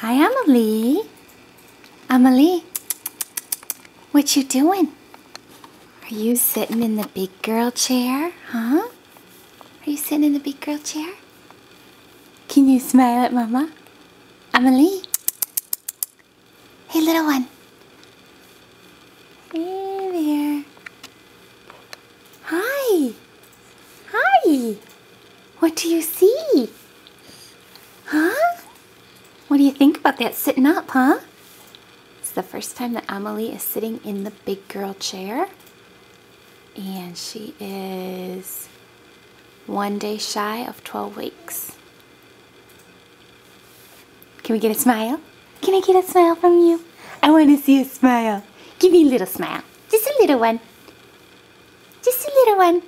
Hi, Amelie. Amelie, what you doing? Are you sitting in the big girl chair, huh? Are you sitting in the big girl chair? Can you smile at Mama? Amelie? Hey, little one. Hey there. Hi. Hi. What do you see? What do you think about that sitting up, huh? It's the first time that Amelie is sitting in the big girl chair. And she is one day shy of 12 weeks. Can we get a smile? Can I get a smile from you? I want to see a smile. Give me a little smile. Just a little one. Just a little one.